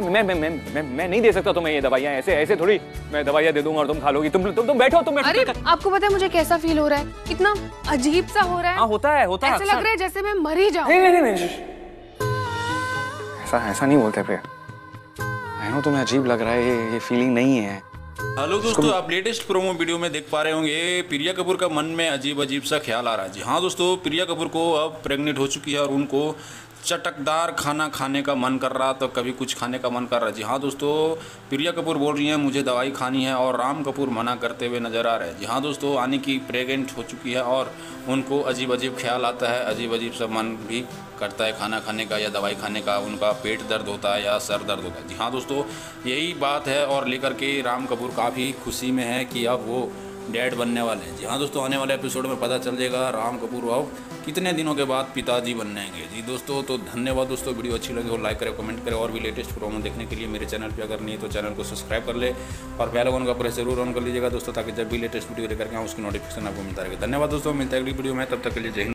मैं मैं मैं मैं मैं नहीं दे सकता तुम्हें ये दवाइयाँ ऐसे ऐसे थोड़ी। मैं दवाइयाँ दे दूँगा और तुम खा लोगी। तुम तुम तुम बैठो तुम बैठो। अरे आपको पता है मुझे कैसा फील हो रहा है? कितना अजीब सा हो रहा हाँ। है होता है होता है ऐसे लग रहा है जैसे मैं मर ही जाऊँ। नहीं नहीं नहीं नहीं ऐसा ऐसा नहीं बोलते प्रिया। आई नो तुम्हें अजीब लग रहा है ये ये फीलिंग नहीं है। हेलो दोस्तों आप लेटेस्ट प्रोमो वीडियो में देख पा रहे होंगे प्रिया कपूर का मन में अजीब अजीब सा ख्याल आ रहा है। जी हाँ दोस्तों प्रिया कपूर को अब प्रेग्नेंट हो चुकी है और उनको चटकदार खाना खाने का मन कर रहा तो कभी कुछ खाने का मन कर रहा जी हाँ दोस्तों, प्रिया कपूर बोल रही हैं, मुझे दवाई खानी है और राम कपूर मना करते हुए नज़र आ रहे हैं। जी हाँ दोस्तों, आने की प्रेगनेंट हो चुकी है और उनको अजीब अजीब ख्याल आता है अजीब अजीब सा मन भी करता है खाना खाने का या दवाई खाने का, उनका पेट दर्द होता है या सर दर्द होता है। जी हाँ दोस्तों, यही बात है और लेकर के राम कपूर काफ़ी खुशी में है कि अब वो डैड बनने वाले हैं। जी हाँ दोस्तों, आने वाले एपिसोड में पता चल जाएगा, राम कपूर राव कितने दिनों के बाद पिताजी बनेंगे जी दोस्तों तो धन्यवाद दोस्तों, वीडियो अच्छी लगे हो लाइक करें कमेंट करें, और भी लेटेस्ट प्रोमो देखने के लिए मेरे चैनल पर अगर नहीं तो चैनल को सब्सक्राइब कर ले और बेल आइकन का प्रेस ज़रूर ऑन कर लीजिएगा दोस्तों, ताकि जब भी लेटेस्ट वीडियो लेकर के आऊँ, उसकी नोटिफिकेशन आपको मिलता रहेगा धन्यवाद दोस्तों, मिलता है अगली वीडियो में, तब तक के लिए जय